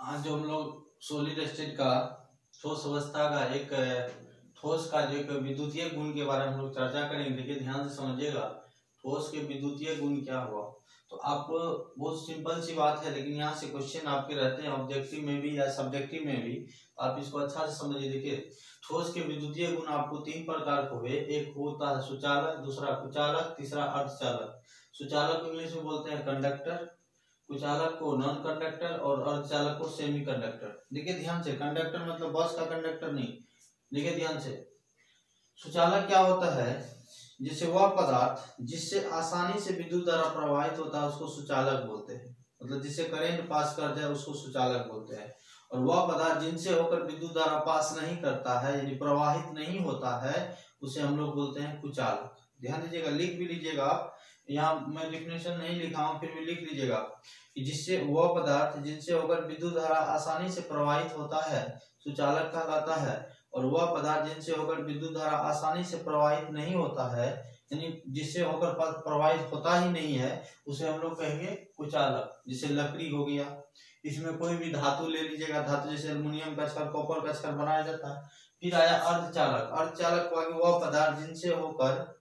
आज जो हम लोग सॉलिड स्टेट का, ठोस अवस्था का एक, ठोस का जो एक विद्युतीय गुण के बारे में हम लोग चर्चा करेंगे देखिए ध्यान से समझिएगा, ठोस के विद्युतीय गुण क्या हुआ? तो आप, बहुत सिंपल सी बात है, लेकिन यहाँ से क्वेश्चन आपके रहते हैं ऑब्जेक्टिव में भी या सब्जेक्टिव में भी आप इसको अच्छा से समझिए। देखिए, ठोस के विद्युतीय गुण आपको तीन प्रकार के हुए। एक होता है सुचालक, दूसरा कुचालक, तीसरा अर्धचालक। सुचालक इंग्लिश में बोलते हैं कंडक्टर कुचालक को नॉन कंडक्टर और अर्धचालक को सेमी कंडक्टर देखिए ध्यान से कंडक्टर मतलब बस का कंडक्टर नहीं। देखिए ध्यान से। सुचालक क्या होता है? जिसे वह पदार्थ, जिससे आसानी से विद्युत द्वारा प्रवाहित होता है, उसको सुचालक बोलते हैं। मतलब जिसे करेंट पास कर जाए, उसको सुचालक बोलते हैं। और वह पदार्थ जिनसे होकर विद्युत द्वारा पास नहीं करता है, यानी प्रवाहित नहीं होता है, उसे हम लोग बोलते हैं कुचालक। ध्यान दीजिएगा, लिख भी लीजिएगा यहाँ मैं डिफिनेशन नहीं लिखा हूँ, फिर भी लिख लीजिएगा। कि जिससे वह पदार्थ, जिनसे होकर विद्युत धारा आसानी से प्रवाहित होता है, सुचालक कहलाता है, और वह पदार्थ जिनसे होकर विद्युत धारा आसानी से प्रवाहित नहीं होता है, यानी जिससे होकर प्रवाहित होता ही नहीं है, उसे हम लोग कहेंगे कुचालक, जिसे लकड़ी हो गया। इसमें कोई भी धातु ले लीजिएगा, धातु जैसे अल्मोनियम का छर कॉपर का छर बनाया जाता है। फिर आया अर्धचालक। अर्धचालक वह पदार्थ जिनसे होकर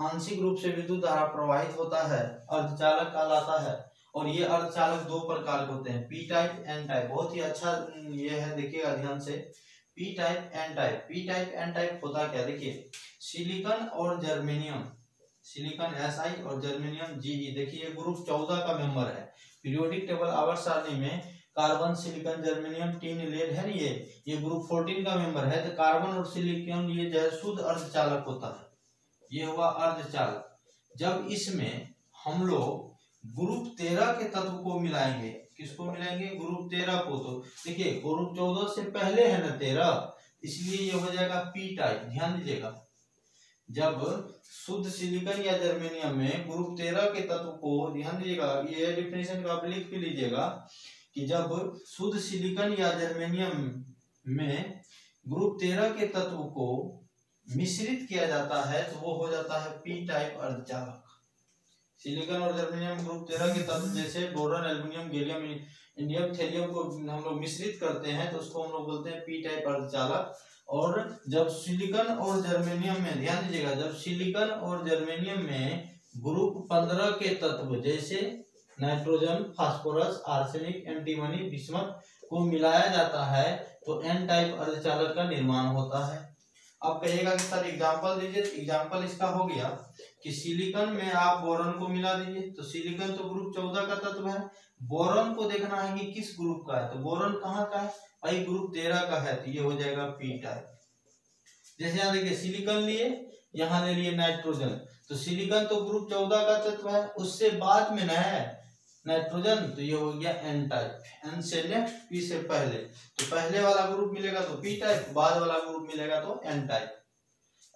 आंशिक रूप से विद्युत धारा प्रवाहित होता है, अर्धचालक कहलाता है, और ये अर्धचालक दो प्रकार के होते हैं पी टाइप एन टाइप बहुत ही अच्छा ये है, देखिएगा ध्यान से। P type N type P type N type होता क्या? देखिए सिलिकन और जर्मेनियम सिलिकन एस आई और जर्मेनियम जीई देखिए ग्रुप चौदह का मेंबर है। पीरियोडिक टेबल आवर सारणी में carbon silicon germanium tin lead है ये? ये ग्रुप फोर्टीन का मेंबर है। तो कार्बन और सिलिकन ये जो है, शुद्ध अर्धचालक होता है। ये हुआ अर्धचालक जब इसमें हम लोग ग्रुप तेरह के तत्व को मिलाएँगे, किसको मिलाएँगे? ग्रुप तेरह को। तो देखिए ग्रुप चौदह से पहले है ना तेरह, इसलिए ये हो जाएगा पी टाइप। ध्यान दीजिएगा। जब शुद्ध सिलिकन या जर्मेनियम में ग्रुप तेरह के तत्व को, ध्यान दीजिएगा, ये डिफिनेशन का आप लिख भी लीजिएगा कि जब शुद्ध सिलिकन या जर्मेनियम में ग्रुप तेरह के तत्व को मिश्रित किया जाता है तो वो हो जाता है पी टाइप अर्धचालक। सिलिकॉन और जर्मेनियम ग्रुप तेरह के तत्व जैसे boron aluminium gallium indium thallium को हम लोग मिश्रित करते हैं तो उसको हम लोग बोलते हैं पी टाइप अर्धचालक। और जब सिलिकॉन और जर्मेनियम में, ध्यान दीजिएगा, जब सिलिकॉन और जर्मेनियम में ग्रुप पंद्रह के तत्व जैसे nitrogen phosphorus arsenic antimony bismuth को मिलाया जाता है तो एन टाइप अर्धचालक का निर्माण होता है। अब कहिएगा कि सर एग्जांपल दीजिए एग्जांपल इसका हो गया कि सिलिकॉन में आप बोरन को मिला दीजिए। तो सिलिकॉन तो ग्रुप चौदह का तत्व है। बोरन को देखना है कि किस ग्रुप का है। तो बोरन कहाँ का है? भाई ग्रुप तेरह का है तो ये हो जाएगा पी टाइप जैसे यहाँ देखिए सिलिकॉन लिए, यहाँ ले लिए नाइट्रोजन तो सिलिकॉन तो ग्रुप चौदह का तत्व है। उससे बाद में न है नाइट्रोजन तो ये हो गया एन टाइप एन से नेक्स्ट पी से पहले. तो पहले वाला ग्रुप मिलेगा तो पी टाइप बाद वाला ग्रुप मिलेगा तो एन टाइप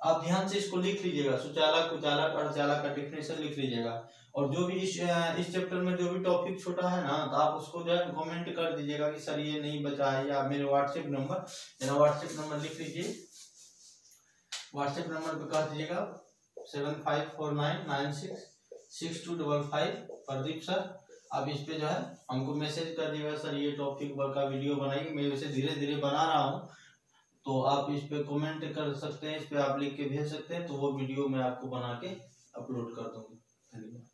आप ध्यान से इसको लिख लीजिएगा. सुचालक, कुचालक, अर्धचालक का डिफिनेशन लिख लीजिएगा. और जो भी इस इस चैप्टर में जो भी टॉपिक छोटा है ना तो आप उसको जो है कमेंट कर दीजिएगा कि सर ये नहीं बचा है या मेरे व्हाट्सएप नंबर मेरा व्हाट्सएप नंबर लिख लीजिए. व्हाट्सएप नंबर पे कर दीजिएगा. Seven five four nine nine six six two double five Pradeep sir अब इस पे जो है, हमको मैसेज कर दिएगा सर, ये टॉपिक पर का वीडियो बनाइए, मैं इसे धीरे धीरे बना रहा हूँ। तो आप इस पे कमेंट कर सकते हैं, इस पे आप लिख के भेज सकते हैं तो वो वीडियो मैं आपको बना के अपलोड कर दूँगा।